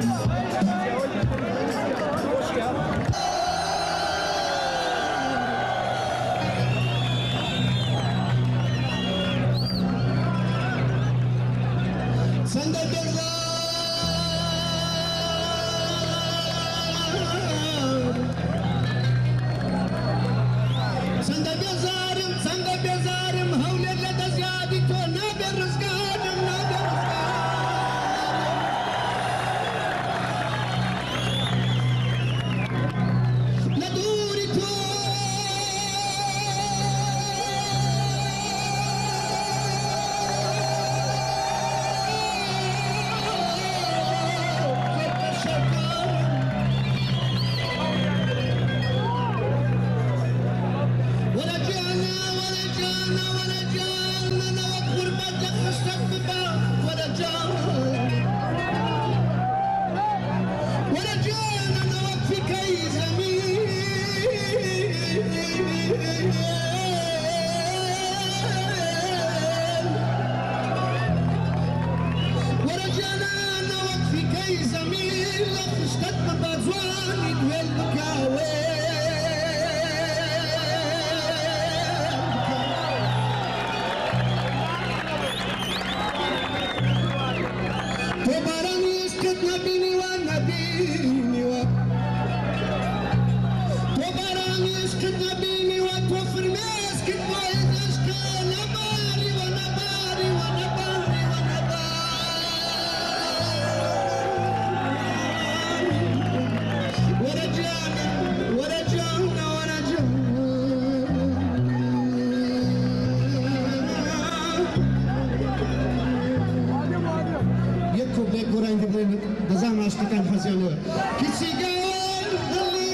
Sen de gel Papa Johnny will look away. da que što kan fazelo kici ga ali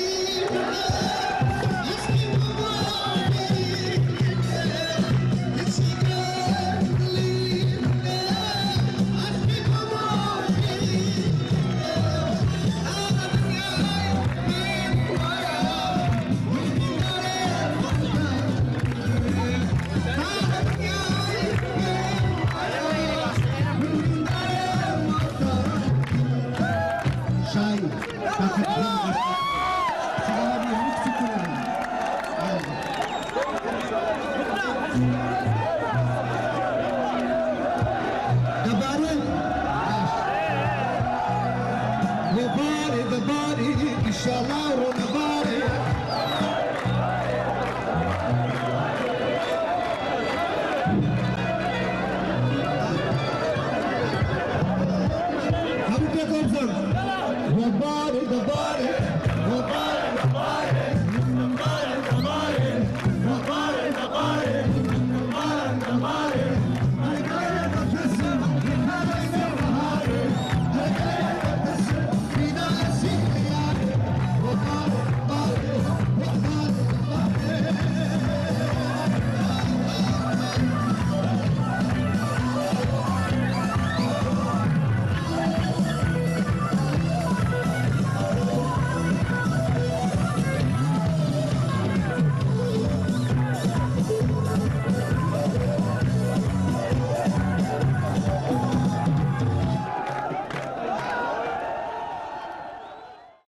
Hamza Kobzan.